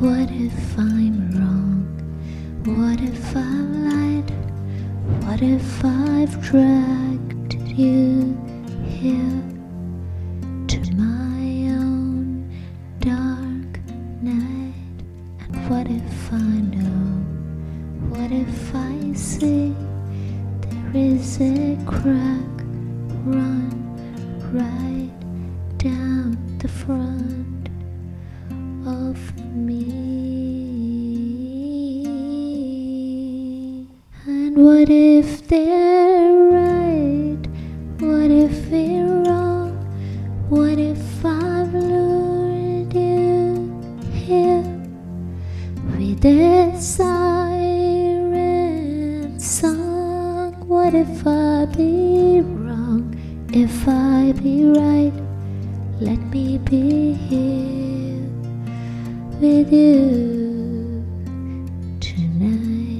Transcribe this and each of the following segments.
What if I'm wrong? What if I've lied? What if I've dragged you here to my own dark night? And what if I know? What if I see there is a crack run right down the front of me? And what if they're right? What if we're wrong? What if I've lured you here with a siren song? What if I be wrong? If I be right, let me be here with you tonight.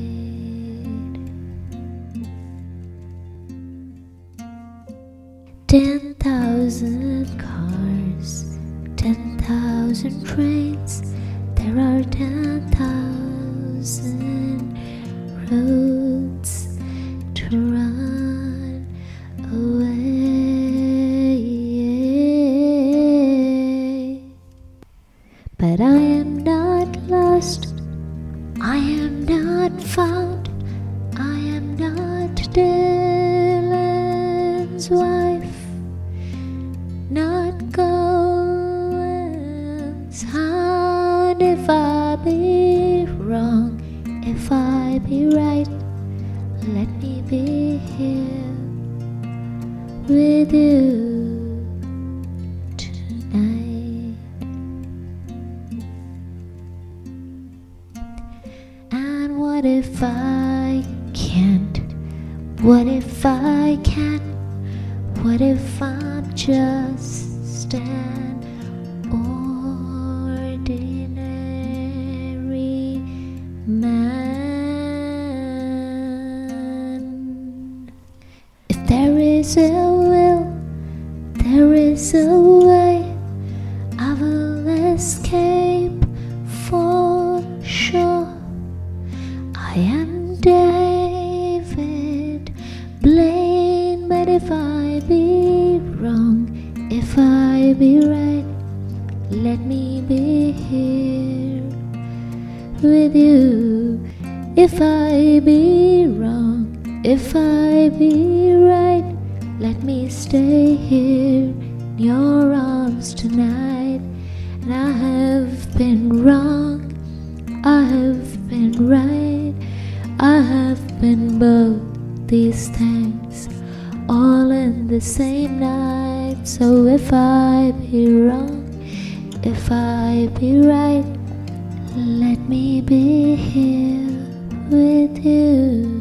Ten thousand cars, ten thousand trains, there are ten thousand roads to run But I am not lost, I am not found, I am not Dylan's wife, not Cohen's. Hound. If I be wrong, if I be right, let me be here with you what if I can't? What if I can't? What if I'm just an ordinary man? If there is a will, there is a way. I am David Blaine, but if I be wrong, if I be right, let me be here with you. If I be wrong, if I be right, let me stay here in your arms tonight. And I have been wrong, I have been right, I have been both these things all in the same night. So if I be wrong, if I be right, let me be here with you